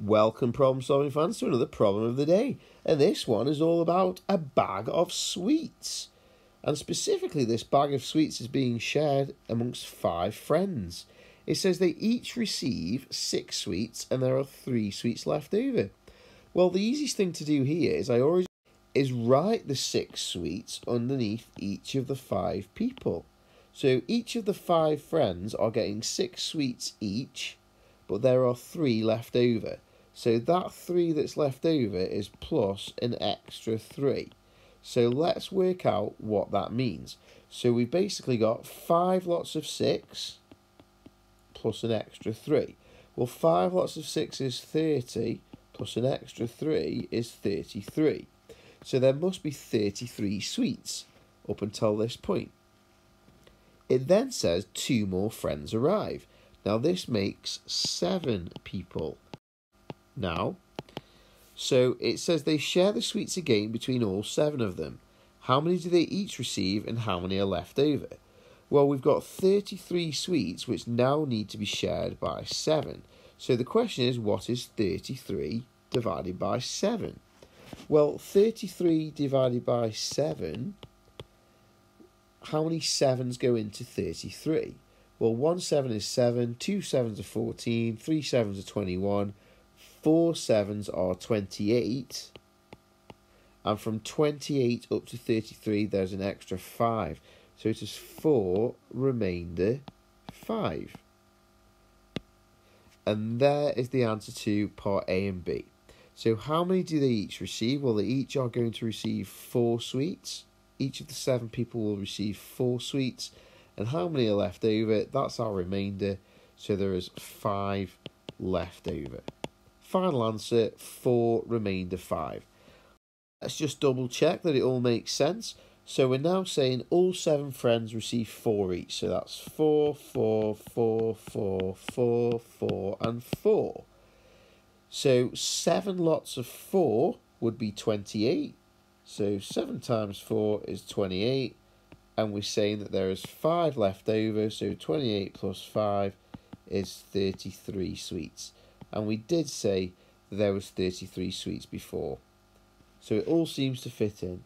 Welcome, problem solving fans, to another problem of the day. And this one is all about a bag of sweets. And specifically, this bag of sweets is being shared amongst five friends. It says they each receive six sweets and there are three sweets left over. Well, the easiest thing to do here is I always is write the six sweets underneath each of the five people. So each of the five friends are getting six sweets each, but there are three left over. So that 3 that's left over is plus an extra 3. So let's work out what that means. So we've basically got 5 lots of 6 plus an extra 3. Well, 5 lots of 6 is 30 plus an extra 3 is 33. So there must be 33 sweets up until this point. It then says two more friends arrive. Now this makes 7 people now. So it says they share the sweets again between all seven of them. How many do they each receive and how many are left over? Well, we've got 33 sweets which now need to be shared by 7. So the question is, what is 33 divided by 7? Well, 33 divided by 7, how many 7s go into 33? Well, 1 7 is 7, 2 7s are 14, 3 7s are 21, four sevens are 28 and from 28 up to 33 there's an extra 5 so it is 4 remainder 5 and there is the answer to part A and B. So how many do they each receive? Well they each are going to receive 4 sweets. Each of the 7 people will receive 4 sweets. And how many are left over? That's our remainder. So there is 5 left over Final answer, 4 remainder 5. Let's just double check that it all makes sense. So we're now saying all seven friends receive 4 each. So that's 4, 4, 4, 4, 4, 4 and 4. So 7 lots of 4 would be 28. So 7 times 4 is 28. And we're saying that there is 5 left over. So 28 plus 5 is 33 sweets and we did say there was 33 sweets before. So it all seems to fit in.